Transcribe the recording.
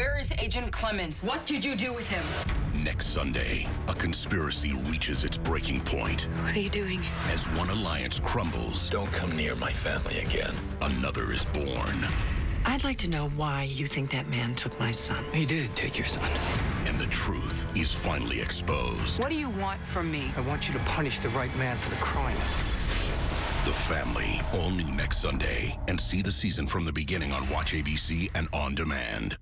Where is Agent Clements? What did you do with him? Next Sunday, a conspiracy reaches its breaking point. What are you doing? As one alliance crumbles, Don't come near my family again. another is born. I'd like to know why you think that man took my son. He did take your son. And the truth is finally exposed. What do you want from me? I want you to punish the right man for the crime. The Family, all new next Sunday. And see the season from the beginning on Watch ABC and on demand.